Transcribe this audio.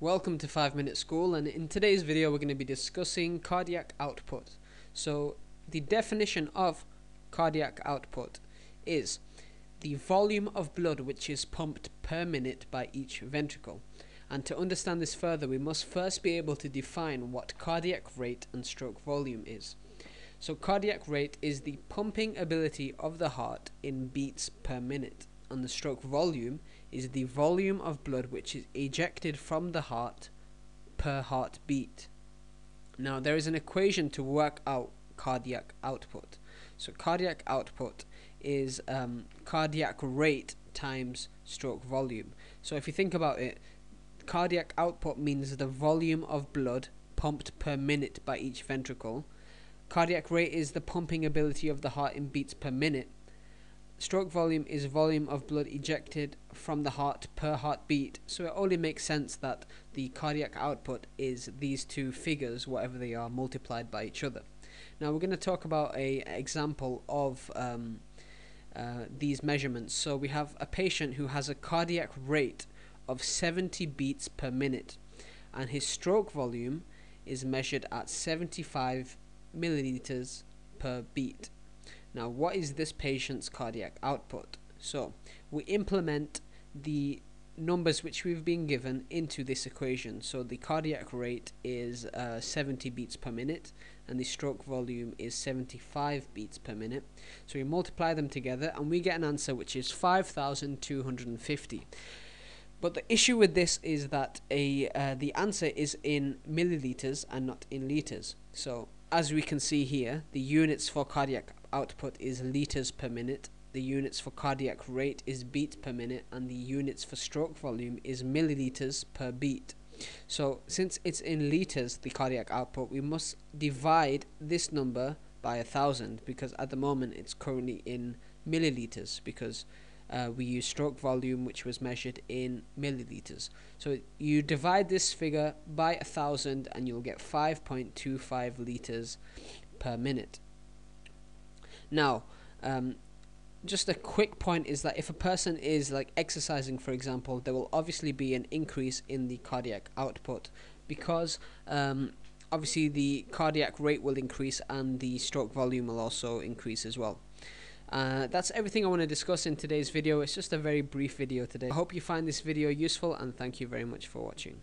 welcome to 5 Minute School and in today's video we're going to be discussing cardiac output. So the definition of cardiac output is the volume of blood which is pumped per minute by each ventricle. And to understand this further we must first be able to define what cardiac rate and stroke volume is. So cardiac rate is the pumping ability of the heart in beats per minute and the stroke volume is the volume of blood which is ejected from the heart per heartbeat. Now there is an equation to work out cardiac output. So cardiac output is um, cardiac rate times stroke volume. So if you think about it, cardiac output means the volume of blood pumped per minute by each ventricle. Cardiac rate is the pumping ability of the heart in beats per minute Stroke volume is volume of blood ejected from the heart per heartbeat, so it only makes sense that the cardiac output is these two figures, whatever they are, multiplied by each other. Now we're going to talk about a example of um, uh, these measurements. So we have a patient who has a cardiac rate of 70 beats per minute, and his stroke volume is measured at 75 milliliters per beat. Now, what is this patient's cardiac output? So, we implement the numbers which we've been given into this equation. So the cardiac rate is uh, 70 beats per minute and the stroke volume is 75 beats per minute. So we multiply them together and we get an answer which is 5,250. But the issue with this is that a uh, the answer is in milliliters and not in liters. So as we can see here, the units for cardiac output is liters per minute, the units for cardiac rate is beat per minute, and the units for stroke volume is milliliters per beat. So since it's in liters, the cardiac output, we must divide this number by a thousand because at the moment it's currently in milliliters because uh, we use stroke volume which was measured in milliliters. So you divide this figure by a thousand and you'll get 5.25 liters per minute. Now, um, just a quick point is that if a person is like exercising, for example, there will obviously be an increase in the cardiac output because um, obviously the cardiac rate will increase and the stroke volume will also increase as well. Uh, that's everything I want to discuss in today's video. It's just a very brief video today. I hope you find this video useful and thank you very much for watching.